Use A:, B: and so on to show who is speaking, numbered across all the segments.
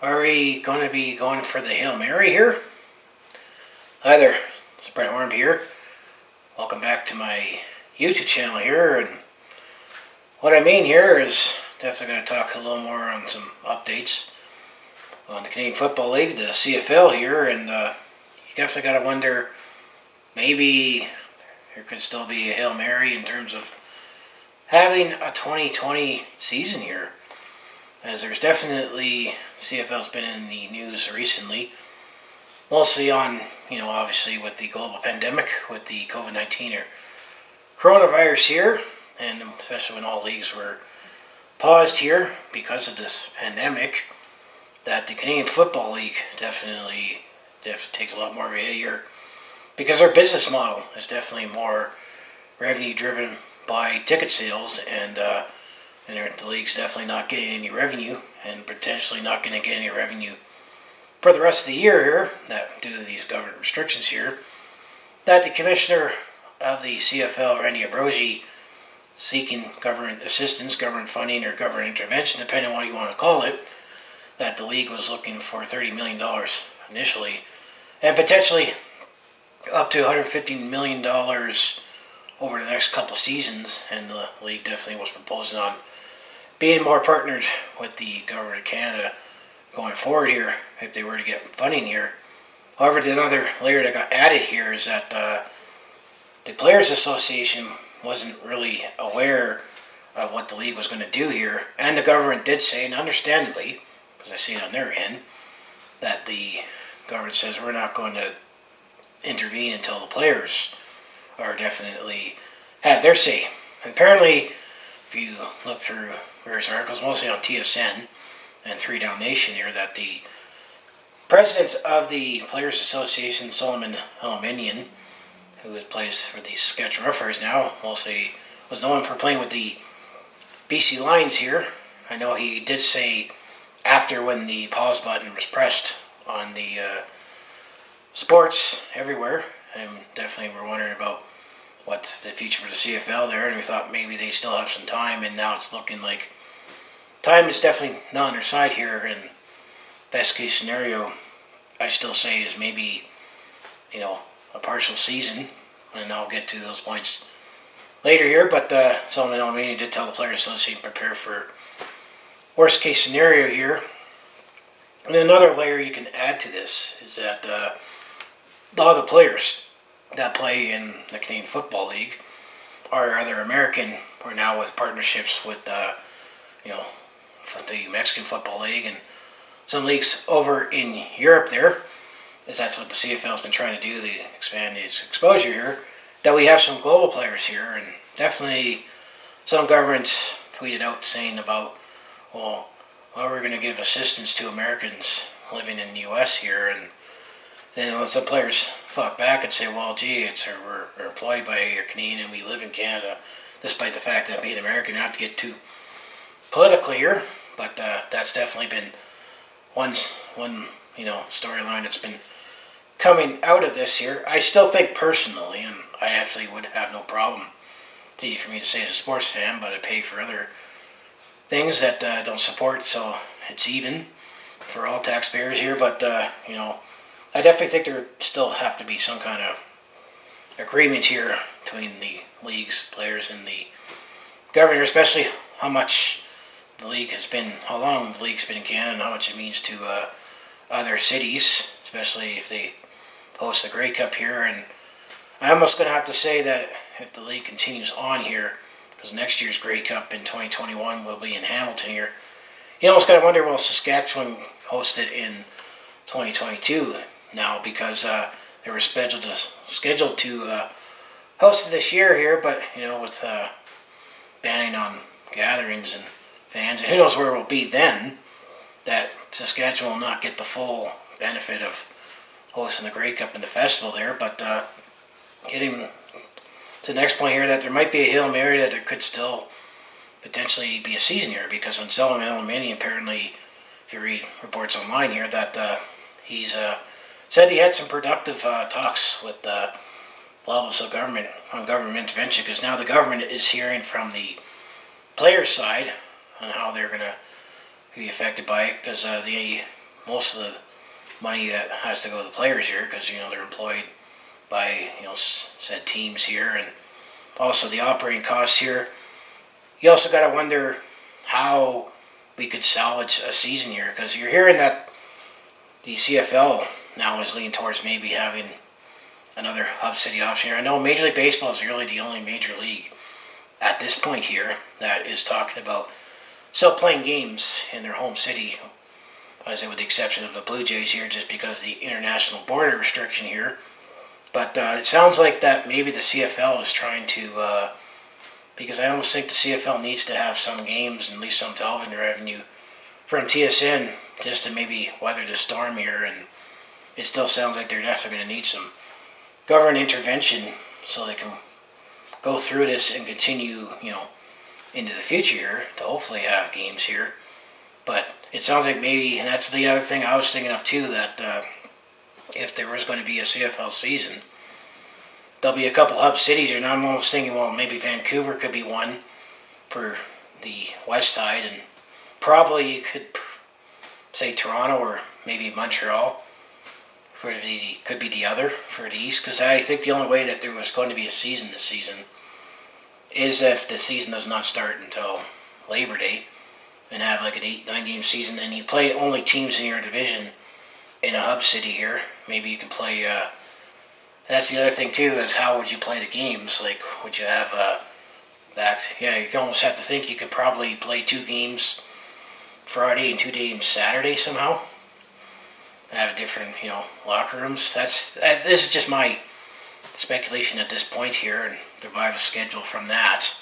A: Are we going to be going for the Hail Mary here? Hi there, it's Brett Hornby here. Welcome back to my YouTube channel here. And what I mean here is definitely going to talk a little more on some updates on the Canadian Football League, the CFL here. And uh, you definitely got to wonder maybe there could still be a Hail Mary in terms of having a 2020 season here. As there's definitely, CFL's been in the news recently, mostly on, you know, obviously with the global pandemic, with the COVID-19 or coronavirus here, and especially when all leagues were paused here because of this pandemic, that the Canadian Football League definitely def takes a lot more of a here because their business model is definitely more revenue driven by ticket sales and uh, and the league's definitely not getting any revenue and potentially not going to get any revenue for the rest of the year here that due to these government restrictions here. That the commissioner of the CFL Randy Ambrosie seeking government assistance, government funding or government intervention depending on what you want to call it that the league was looking for $30 million initially and potentially up to $115 million over the next couple seasons and the league definitely was proposing on being more partnered with the government of Canada going forward here if they were to get funding here. However, the other layer that got added here is that uh, the Players Association wasn't really aware of what the league was going to do here, and the government did say, and understandably, because I see it on their end, that the government says we're not going to intervene until the players are definitely have their say. And apparently, if you look through various articles, mostly on TSN and Three Down Nation here, that the president of the Players Association, Solomon Elimimian, who plays for the Saskatchewan Roughriders now, mostly was known for playing with the BC Lions here. I know he did say after when the pause button was pressed on the uh, sports everywhere, and definitely we're wondering about what's the future for the CFL there, and we thought maybe they still have some time, and now it's looking like time is definitely not on their side here, and best case scenario, I still say is maybe, you know, a partial season, and I'll get to those points later here, but uh, Solomon Elimimian did tell the Players so, Association prepare for worst case scenario here. And another layer you can add to this is that uh, a lot of the players that play in the Canadian Football League are either American or now with partnerships with, uh, you know, the Mexican Football League and some leagues over in Europe there, is that's what the CFL has been trying to do, to expand its exposure here, that we have some global players here, and definitely some governments tweeted out saying about, well, well we're going to give assistance to Americans living in the U.S. here, and then some players fought back and say, well, gee, it's we're, we're employed by a Canadian and we live in Canada, despite the fact that being American, not to get too political here, but uh, that's definitely been one, one you know, storyline that's been coming out of this here. I still think personally, and I actually would have no problem, it's easy for me to say as a sports fan, but I pay for other things that uh, don't support, so it's even for all taxpayers here, but, uh, you know, I definitely think there still have to be some kind of agreement here between the leagues, players, and the governor, especially how much the league has been, how long the league's been in Canada, and how much it means to uh, other cities, especially if they host the Grey Cup here. And I'm almost going to have to say that if the league continues on here, because next year's Grey Cup in 2021 will be in Hamilton here, you almost got to wonder, will Saskatchewan host it in 2022 now because uh, they were scheduled to scheduled to uh, host it this year here, but you know with uh, banning on gatherings and fans, and who knows where we'll be then, that Saskatchewan will not get the full benefit of hosting the Grey Cup and the festival there, but uh, getting to the next point here that there might be a Hail Mary that there could still potentially be a season here because when Solomon Elimimian apparently, if you read reports online here, that uh, he's uh, said he had some productive uh, talks with uh, levels of government on government intervention because now the government is hearing from the players' side on how they're going to be affected by it because uh, the most of the money that has to go to the players here because you know they're employed by you know said teams here, and also the operating costs here. You also got to wonder how we could salvage a season here because you're hearing that the CFL now is leaning towards maybe having another hub city option here. I know Major League Baseball is really the only major league at this point here that is talking about still playing games in their home city. I say with the exception of the Blue Jays here, just because the international border restriction here. But uh, it sounds like that maybe the CFL is trying to, uh, because I almost think the CFL needs to have some games and at least some television revenue from TSN just to maybe weather the storm here. And it still sounds like they're definitely going to need some government intervention so they can go through this and continue, you know, into the future here to hopefully have games here. But it sounds like maybe, and that's the other thing I was thinking of too, that uh, if there was going to be a CFL season, there'll be a couple hub cities, and I'm almost thinking, well, maybe Vancouver could be one for the west side, and probably you could say Toronto or maybe Montreal for the could be the other for the east because I think the only way that there was going to be a season this season is if the season does not start until Labor Day and have like an eight nine game season and you play only teams in your division in a hub city here. Maybe you can play uh, that's the other thing too is how would you play the games? Like would you have uh, back yeah you almost have to think you could probably play two games Friday and two games Saturday somehow. Have a different, you know, locker rooms. That's that, this is just my speculation at this point here, and derive a schedule from that.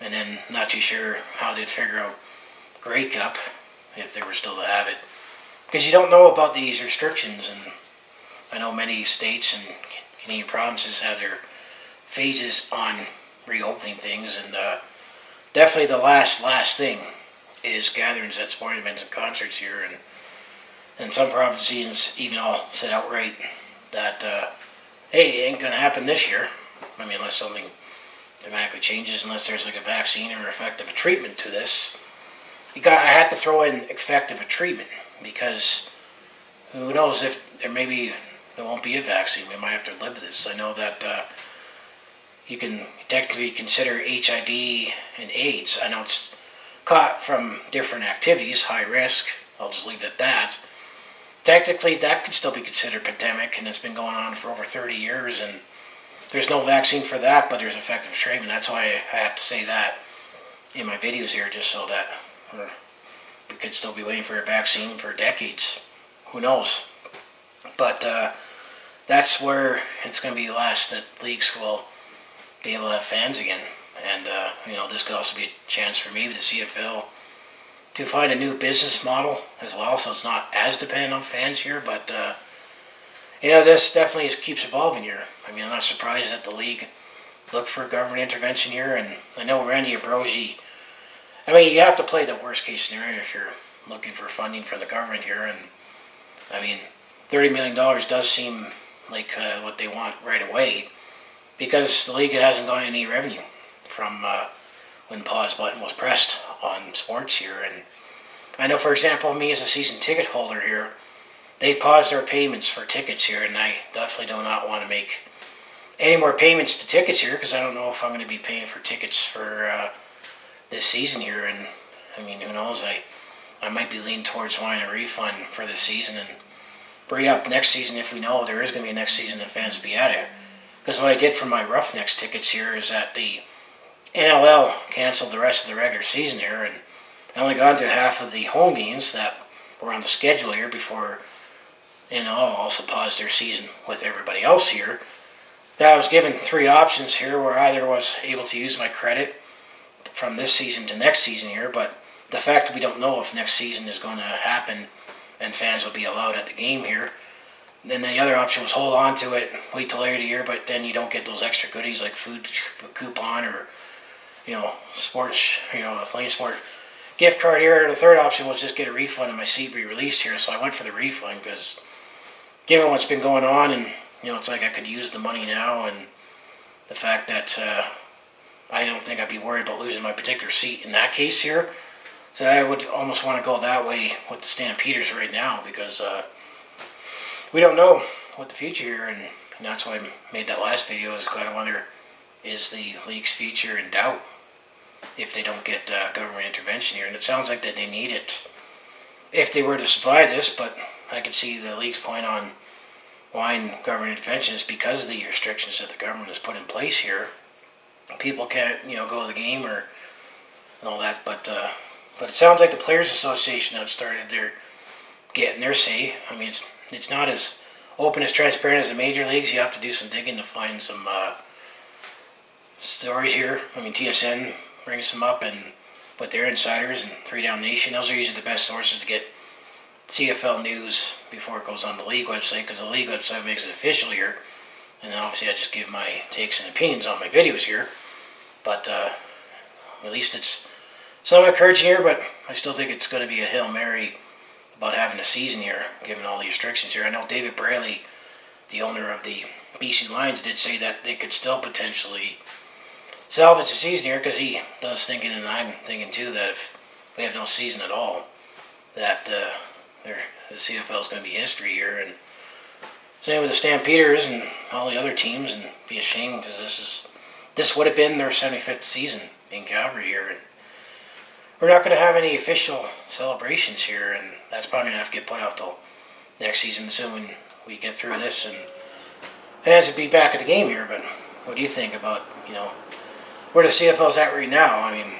A: And then not too sure how they'd figure out Grey Cup if they were still to have it, because you don't know about these restrictions. And I know many states and Canadian provinces have their phases on reopening things, and uh, definitely the last last thing is gatherings at sporting events and concerts here, and and some provinces even all said outright that, uh, hey, it ain't going to happen this year. I mean, unless something dramatically changes, unless there's like a vaccine or effective treatment to this. You got, I had to throw in effective treatment because who knows if there maybe there won't be a vaccine. We might have to live with this. I know that uh, you can technically consider HIV and AIDS. I know it's caught from different activities, high risk. I'll just leave it at that technically that could still be considered pandemic and it's been going on for over 30 years and there's no vaccine for that but there's effective treatment. That's why i have to say that in my videos here just so that we could still be waiting for a vaccine for decades. Who knows? But uh, that's where it's going to be last that leagues will be able to have fans again. And uh, you know this could also be a chance for me the cfl to find a new business model as well, so it's not as dependent on fans here. But uh, you know, this definitely keeps evolving here. I mean, I'm not surprised that the league looked for government intervention here, and I know Randy Ambrosie. I mean, you have to play the worst case scenario if you're looking for funding from the government here, and I mean, thirty million dollars does seem like uh, what they want right away, because the league hasn't gotten any revenue from uh, when pause button was pressed on sports here. And I know, for example, me as a season ticket holder here, they paused our payments for tickets here, and I definitely do not want to make any more payments to tickets here because I don't know if I'm going to be paying for tickets for uh, this season here. And I mean, who knows? I I might be leaning towards wanting a refund for this season and bring up next season if we know there is going to be a next season and fans will be at it. Because what I did for my Roughnecks tickets here is that the NLL canceled the rest of the regular season here, and I only got to half of the home games that were on the schedule here before NLL oh, also pause their season with everybody else here. That I was given three options here where either was able to use my credit from this season to next season here, but the fact that we don't know if next season is going to happen and fans will be allowed at the game here. Then the other option was hold on to it, wait till later the year, but then you don't get those extra goodies like food coupon or you know, sports, you know, a Flame Sport gift card here. The third option was just get a refund and my seat be released here. So I went for the refund because given what's been going on and, you know, it's like I could use the money now and the fact that uh, I don't think I'd be worried about losing my particular seat in that case here. So I would almost want to go that way with the Stampeders right now because uh, we don't know what the future here, and, that's why I made that last video. Is kind of wonder is the league's future in doubt if they don't get uh, government intervention here, and it sounds like that they need it if they were to survive this. But I could see the league's point on why government intervention is because of the restrictions that the government has put in place here. People can't, you know, go to the game or all that, but. Uh, but it sounds like the Players Association have started their getting their say. I mean, it's it's not as open as transparent as the major leagues. You have to do some digging to find some uh, stories here. I mean, TSN brings them up, and with their insiders and Three Down Nation, those are usually the best sources to get CFL news before it goes on the league website because the league website makes it official here. And obviously, I just give my takes and opinions on my videos here. But uh, at least it's some encouraging here, but I still think it's going to be a Hail Mary about having a season here, given all the restrictions here. I know David Braley, the owner of the BC Lions, did say that they could still potentially salvage the season here because he does thinking, and I'm thinking too, that if we have no season at all, that uh, the CFL is going to be history here. And same with the Stampeders and all the other teams, and be a shame because this is this would have been their 75th season in Calgary here. And, we're not going to have any official celebrations here, and that's probably going to have to get put off till next season, assuming we get through this and fans would be back at the game here. But what do you think about you know where the CFL's at right now? I mean,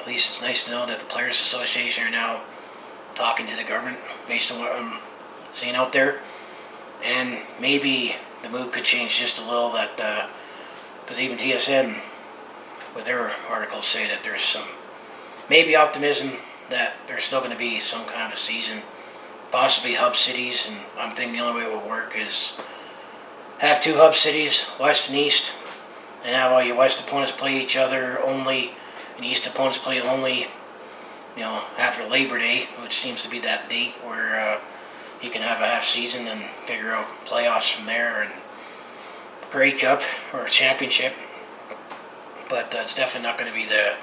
A: at least it's nice to know that the Players Association are now talking to the government based on what I'm seeing out there, and maybe the mood could change just a little. That because uh, even TSN with their articles say that there's some maybe optimism that there's still going to be some kind of a season, possibly hub cities, and I'm thinking the only way it will work is have two hub cities, west and east, and have all your west opponents play each other only, and east opponents play only, you know, after Labor Day, which seems to be that date where uh, you can have a half season and figure out playoffs from there, and Grey Cup or a championship. But uh, it's definitely not going to be the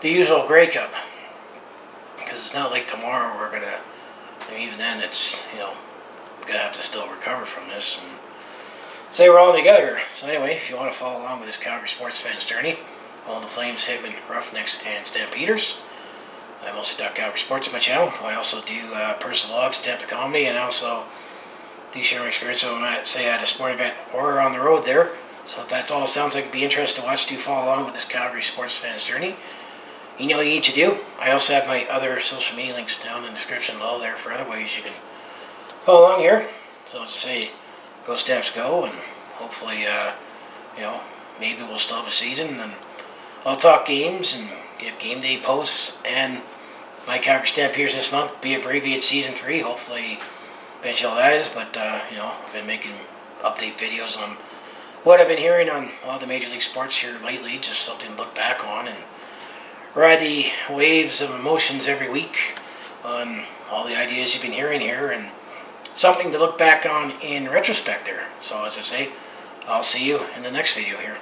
A: the usual Grey Cup. Because it's not like tomorrow we're going to, even then it's, you know, going to have to still recover from this and say we're all together. So anyway, if you want to follow along with this Calgary sports fans journey, all the Flames, Hitmen, Roughnecks, and Stampeders, I mostly talk Calgary sports on my channel. I also do uh, personal logs, attempt to comedy, and also do share my experience when I say at a sport event or on the road there. So if that all sounds like it'd be interesting to watch, do follow along with this Calgary sports fans journey you know what you need to do. I also have my other social media links down in the description below there for other ways you can follow along here. So as I say, go Stamps go, and hopefully, uh, you know, maybe we'll still have a season, and I'll talk games and give game day posts, and my Calgary Stampeders this month be abbreviated season three. Hopefully, eventually that is, but uh, you know, I've been making update videos on what I've been hearing on all the major league sports here lately, just something to look back on and ride the waves of emotions every week on all the ideas you've been hearing here and something to look back on in retrospect there. So as I say, I'll see you in the next video here.